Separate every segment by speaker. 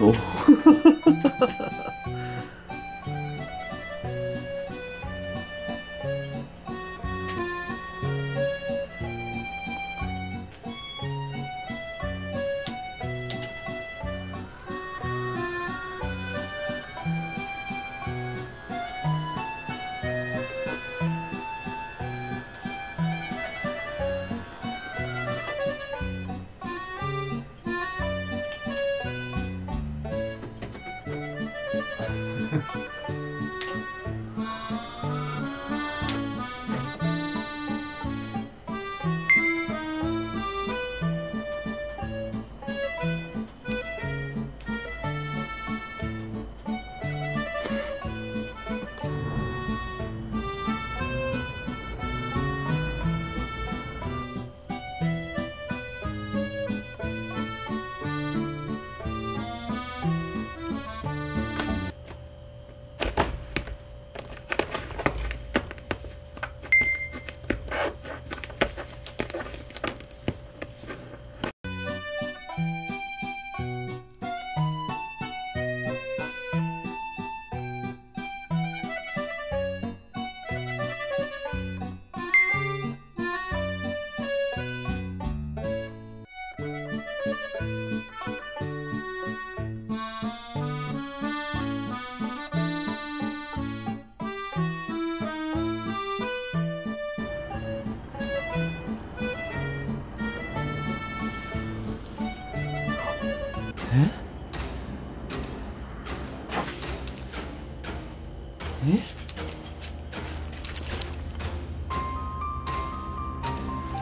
Speaker 1: お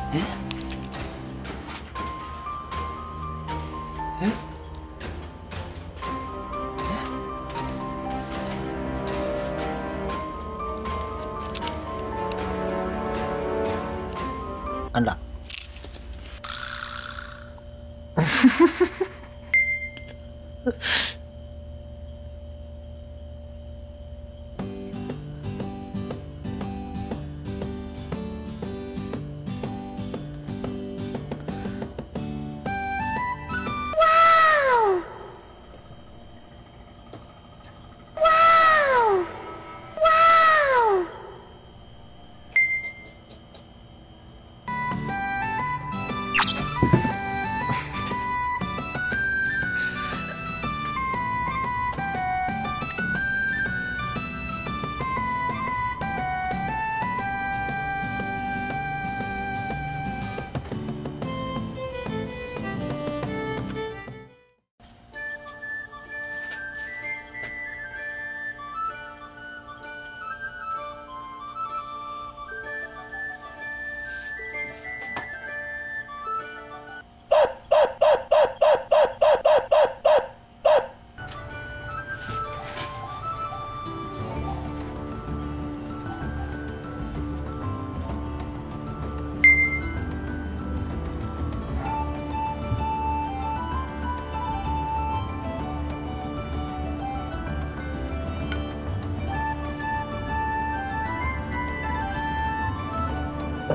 Speaker 1: 에? 에? 앉아.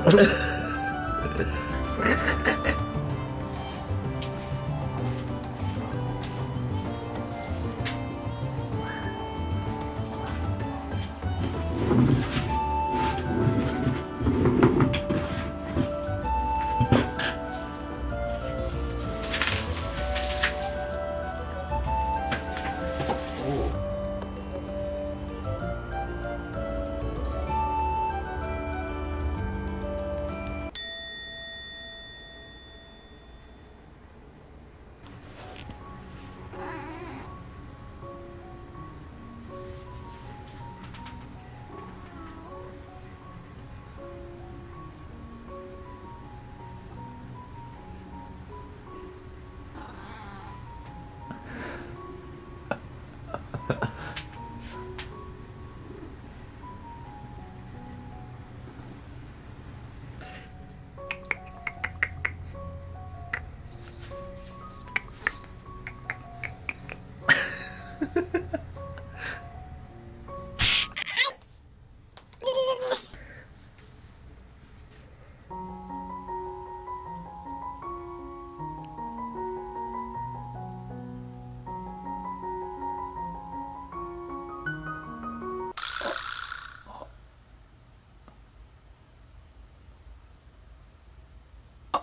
Speaker 1: ハハハハ